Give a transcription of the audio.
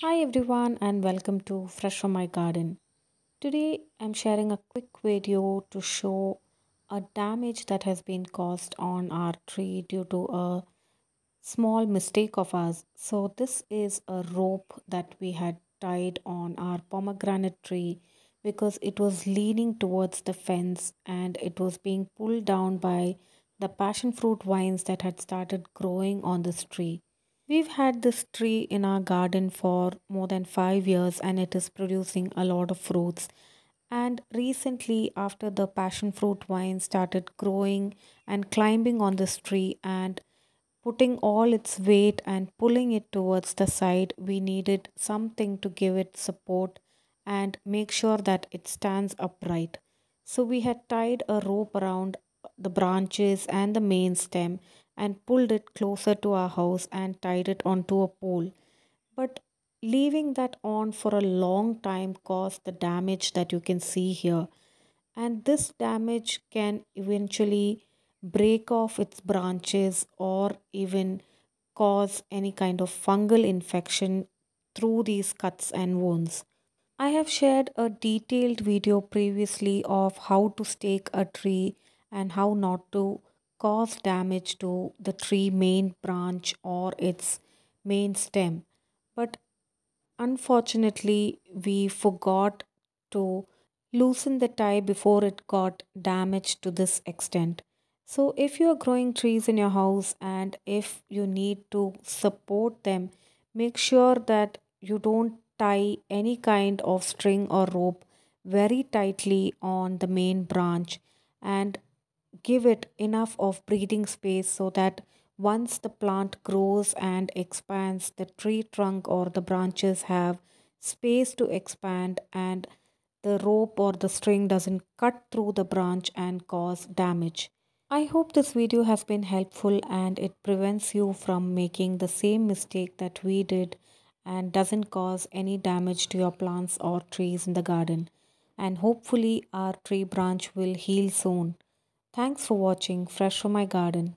Hi everyone and welcome to Fresh from My Garden. Today I'm sharing a quick video to show a damage that has been caused on our tree due to a small mistake of ours. So this is a rope that we had tied on our pomegranate tree because it was leaning towards the fence and it was being pulled down by the passion fruit vines that had started growing on this tree. We've had this tree in our garden for more than five years and it is producing a lot of fruits. And recently, after the passion fruit vine started growing and climbing on this tree and putting all its weight and pulling it towards the side, we needed something to give it support and make sure that it stands upright. So we had tied a rope around the branches and the main stem and pulled it closer to our house and tied it onto a pole. But leaving that on for a long time caused the damage that you can see here. And this damage can eventually break off its branches or even cause any kind of fungal infection through these cuts and wounds. I have shared a detailed video previously of how to stake a tree and how not to cause damage to the tree main branch or its main stem. But unfortunately, we forgot to loosen the tie before it got damaged to this extent. So, if you are growing trees in your house and if you need to support them, make sure that you don't tie any kind of string or rope very tightly on the main branch and give it enough of breathing space so that once the plant grows and expands, the tree trunk or the branches have space to expand and the rope or the string doesn't cut through the branch and cause damage. I hope this video has been helpful and it prevents you from making the same mistake that we did and doesn't cause any damage to your plants or trees in the garden. And hopefully our tree branch will heal soon. Thanks for watching Fresh from my garden.